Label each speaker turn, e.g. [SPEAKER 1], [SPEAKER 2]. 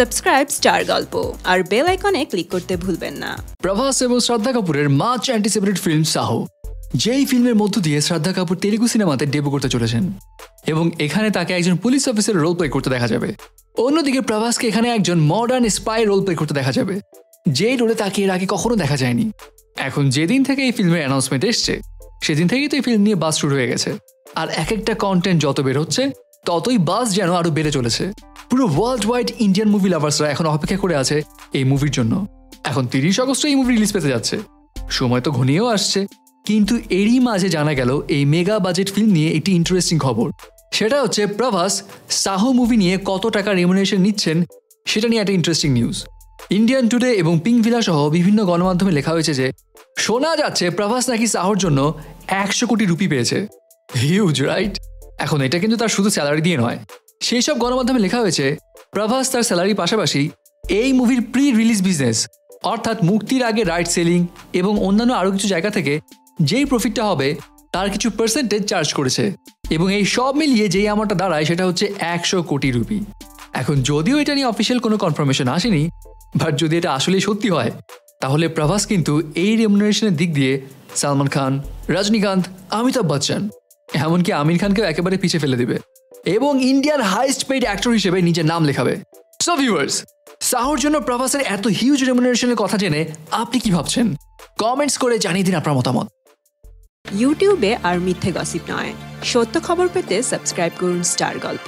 [SPEAKER 1] Subscribe star গল্প আর bell আইকনে click করতে ভুলবেন না।
[SPEAKER 2] প্রভাস এবং শ্রদ্ধা কাপুরের মাচ অ্যান্টিসিপেটেড ফিল্ম সাহো যেই ফিল্মের মধ্য দিয়ে শ্রদ্ধা কাপুর তেলুগু সিনেমাতে ডেবু করতে চলেছেন এবং এখানে তাকে একজন পুলিশ অফিসার রোল প্লে করতে দেখা যাবে। অন্যদিকে প্রভাসকে এখানে একজন মডার্ন স্পাই রোল প্লে করতে দেখা যাবে, যেই রোলে তাকে এর আগে কখনো দেখা যায়নি। এখন যেদিন থেকে এই ফিল্মের অ্যানাউন্সমেন্ট এসছে, সেদিন থেকেই তো এই ফিল্ম নিয়ে বাস শুরু হয়ে গেছে। আর এক একটা কন্টেন্ট যত বের হচ্ছে ততই বাস যেন আরও বেড়ে চলেছে। পুরো ওয়ার্ল্ড ওয়াইড ইন্ডিয়ান মুভি লাভার্সরা এখন অপেক্ষা করে আছে এই মুভির জন্য। এখন তিরিশ আগস্ট এই মুভি রিলিজ পেতে যাচ্ছে। সময় তো ঘনিয়েও আসছে। কিন্তু এরই মাঝে জানা গেল এই মেগা বাজেট ফিল্ম নিয়ে একটি ইন্টারেস্টিং খবর। সেটা হচ্ছে প্রভাস, সাহো মুভি নিয়ে কত টাকা রেমুনেশন নিচ্ছেন সেটা নিয়ে একটা ইন্টারেস্টিং নিউজ ইন্ডিয়ান টুডে এবং পিঙ্ক ভিলা সহ বিভিন্ন গণমাধ্যমে লেখা হয়েছে যে, শোনা যাচ্ছে প্রভাস নাকি সাহোর জন্য একশো কোটি রুপি পেয়েছে। হিউজ রাইট এখন এটা কিন্তু তার শুধু স্যালারি দিয়ে নয়। সেই সব গণমাধ্যমে লেখা হয়েছে, প্রভাস তার স্যালারির পাশাপাশি এই মুভির প্রি রিলিজ বিজনেস অর্থাৎ মুক্তির আগে রাইট সেলিং এবং অন্যান্য আরও কিছু জায়গা থেকে যেই প্রফিটটা হবে, তার কিছু পার্সেন্টেজ চার্জ করেছে। এবং এই সব মিলিয়ে যেই আমারটা দাঁড়ায়, সেটা হচ্ছে একশো কোটি রুপি। এখন যদিও এটা নিয়ে অফিসিয়াল কোনো কনফার্মেশন আসেনি বাট যদি এটা আসলেই সত্যি হয়, তাহলে প্রভাস কিন্তু এই রেমুনারেশনের দিক দিয়ে সালমান খান, রজনীকান্ত, অমিতাভ বচ্চন এমনকি আমির খানকেও একেবারে পিছিয়ে ফেলে দিবে। এবং ইন্ডিয়ান হাইস্ট পেইড অ্যাক্টর হিসেবে নিজের নাম লেখাবে। সো ভিউয়ার্স সাহর জন্য প্রভাসের এত হিউজ রেমুনারেশনের কথা জেনে আপনি কি ভাবছেন? কমেন্টস করে জানিয়ে দিন আপনার মতামত।
[SPEAKER 1] ইউটিউবে আর মিথ্যে গসিপ নয়। সত্য খবর পেতে সাবস্ক্রাইব করুন স্টার গল্প